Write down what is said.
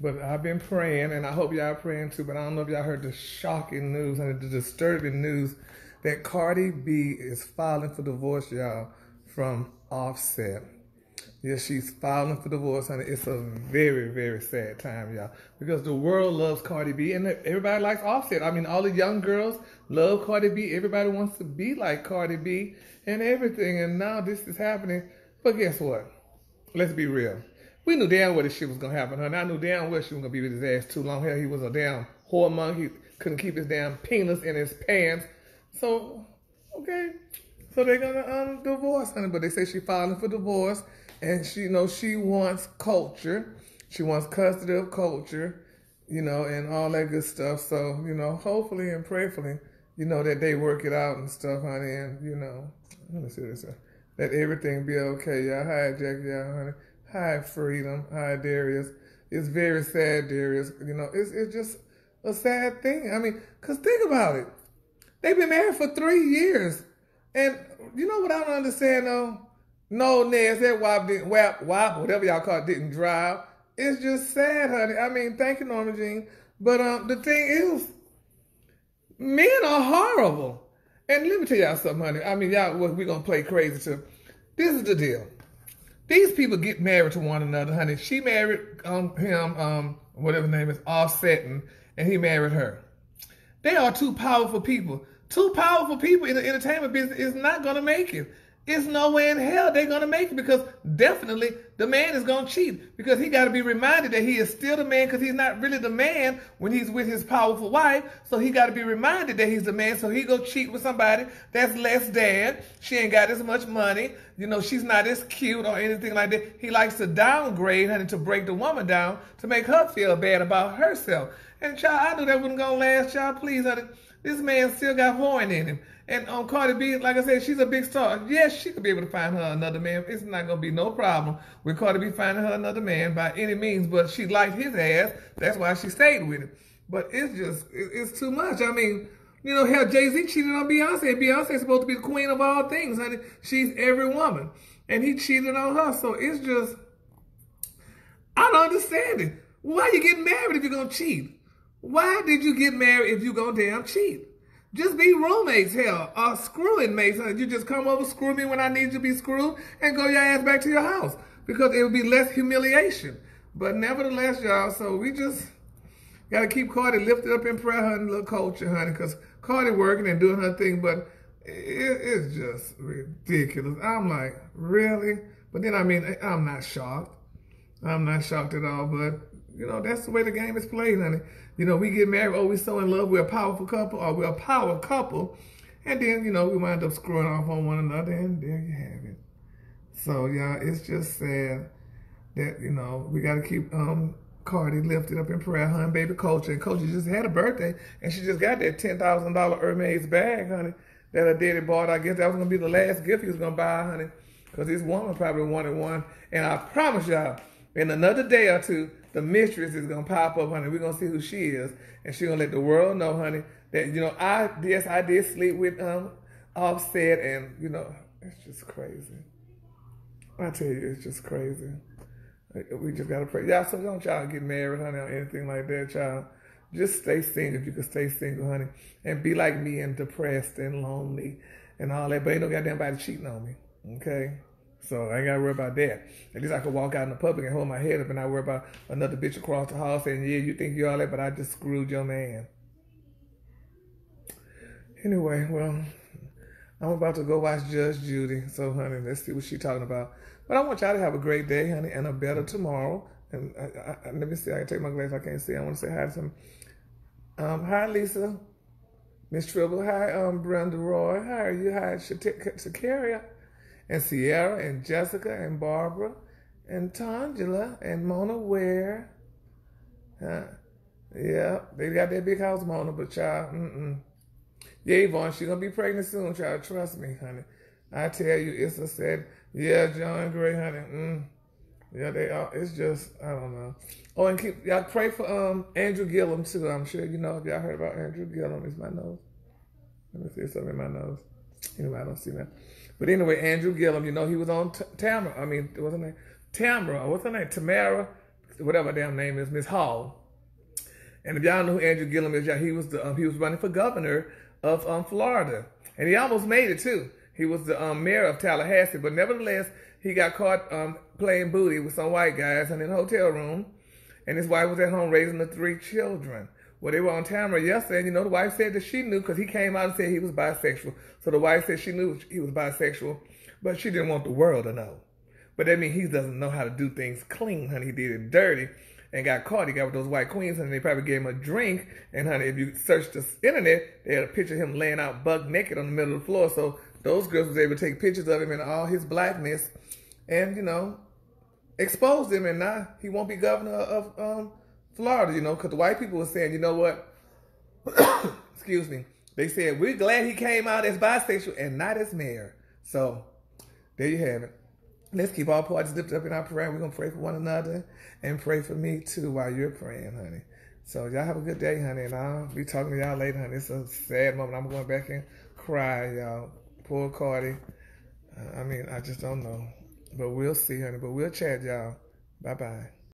But I've been praying, and I hope y'all praying too. But I don't know if y'all heard the shocking news and the disturbing news that Cardi B is filing for divorce, y'all, from Offset. Yes, she's filing for divorce, honey. It's a very, very sad time, y'all. Because the world loves Cardi B and everybody likes Offset. I mean, all the young girls love Cardi B. Everybody wants to be like Cardi B and everything. And now this is happening. But guess what? Let's be real. We knew damn well this shit was gonna happen, honey. I knew damn well she was gonna be with his ass too long. Hell, he was a damn whore He couldn't keep his damn penis in his pants. So, okay. So they're gonna um divorce, honey. But they say she filing for divorce and she you know she wants Kulture. She wants custody of Kulture, you know, and all that good stuff. So, you know, hopefully and prayerfully, you know, that they work it out and stuff, honey, and you know, let me see this. That everything be okay, y'all. Hi, Jackie, y'all, honey. Hi, Freedom. Hi, Darius. It's very sad, Darius. You know, it's it's just a sad thing. I mean, cause think about it. They've been married for three years, and you know what I don't understand though no, Nez, that WAP didn't WAP, WAP, whatever y'all call it, didn't drive. It's just sad, honey. I mean, thank you, Norma Jean. But um, the thing is, men are horrible. And let me tell y'all something, honey. I mean, y'all, we're gonna play crazy too. This is the deal. These people get married to one another, honey. She married um, him, um, whatever his name is, offsetting, and he married her. They are two powerful people. Two powerful people in the entertainment business is not gonna make it. It's no way in hell they're going to make it because definitely the man is going to cheat because he got to be reminded that he is still the man because he's not really the man when he's with his powerful wife. So he got to be reminded that he's the man. So he go cheat with somebody that's less than. She ain't got as much money. You know, she's not as cute or anything like that. He likes to downgrade, honey, to break the woman down to make her feel bad about herself. And child, I knew that wasn't going to last, child. Please, honey. This man still got horn in him. And on um, Cardi B, like I said, she's a big star. Yes, she could be able to find her another man. It's not gonna be no problem with Cardi B finding her another man by any means. But she liked his ass. That's why she stayed with him. But it's just, it's too much. I mean, you know, hell, Jay Z cheated on Beyonce. Beyonce's supposed to be the queen of all things, honey. She's every woman, and he cheated on her. So it's just, I don't understand it. Why you getting married if you're gonna cheat? Why did you get married if you're gonna damn cheat? Just be roommates, hell, or screwing mates. You just come over, screw me when I need you to be screwed, and go your ass back to your house because it would be less humiliation. But nevertheless, y'all, so we just got to keep Cardi lifted up in prayer, honey, little Kulture, honey, because Cardi working and doing her thing, but it, it's just ridiculous. I'm like, really? But then, I mean, I'm not shocked. I'm not shocked at all, but you know, that's the way the game is played, honey. You know, we get married, oh, we're so in love, we're a powerful couple, or we're a power couple. And then, you know, we wind up screwing off on one another, and there you have it. So, yeah, it's just sad that, you know, we got to keep um, Cardi lifted up in prayer, honey, baby Kulture. And Kulture just had a birthday, and she just got that $10,000 Hermes bag, honey, that her daddy bought. I guess that was going to be the last gift he was going to buy, honey, because this woman probably wanted one. And I promise y'all, in another day or two, the mistress is gonna pop up, honey. We're gonna see who she is, and she's gonna let the world know, honey, that you know I yes I did sleep with um Offset, and you know it's just crazy. I tell you, it's just crazy. We just gotta pray. Y'all, so don't y'all get married, honey, or anything like that, y'all. Just stay single if you can stay single, honey, and be like me and depressed and lonely and all that. But ain't no goddamn body cheating on me, okay? So I ain't gotta worry about that. At least I could walk out in the public and hold my head up and not worry about another bitch across the hall saying, yeah, you think you all that, but I just screwed your man. Anyway, well, I'm about to go watch Judge Judy. So, honey, let's see what she's talking about. But I want y'all to have a great day, honey, and a better tomorrow. And I, I, let me see. I can take my glasses. I can't see. I want to say hi to some. Um, hi, Lisa. Miss Tribble. Hi, um, Brenda Roy. How are you? Hi, Shakaria and Sierra and Jessica and Barbara and Tangela and Mona Ware. Uh, yeah, they got that big house, Mona, but child, mm-mm. Yeah, Yvonne, she gonna be pregnant soon, child. Trust me, honey. I tell you, it's a sad. Yeah, John Gray, honey. Mm. Yeah, they are. It's just, I don't know. Oh, and keep y'all pray for um Andrew Gillum too. I'm sure you know if y'all heard about Andrew Gillum. Is my nose. Let me see something in my nose. Anyway, I don't see that. But anyway, Andrew Gillum, you know, he was on T- Tamara. I mean, what's her name? Tamara. What's her name? Tamara. whatever damn name is, Miss Hall. And if y'all know who Andrew Gillum is, yeah, he was the um, he was running for governor of um, Florida, and he almost made it too. He was the um, mayor of Tallahassee, but nevertheless, he got caught um, playing booty with some white guys and in a hotel room, and his wife was at home raising the three children. Well, they were on camera yesterday, and you know, the wife said that she knew because he came out and said he was bisexual. So the wife said she knew he was bisexual, but she didn't want the world to know. But that means he doesn't know how to do things clean, honey. He did it dirty and got caught. He got with those white queens, and they probably gave him a drink. And honey, if you search the internet, they had a picture of him laying out buck naked on the middle of the floor. So those girls was able to take pictures of him in all his blackness, and you know, expose him. And now he won't be governor of um, Florida. You know, because the white people were saying, you know what? Excuse me. They said we're glad he came out as bisexual and not as mayor. So there you have it. Let's keep all parties lifted up in our prayer. We're going to pray for one another and pray for me too while you're praying, honey. So y'all have a good day, honey, and I'll be talking to y'all later, honey. It's a sad moment. I'm going back and cry, y'all. Poor Cardi. Uh, I mean, I just don't know. But we'll see, honey. But we'll chat, y'all. Bye-bye.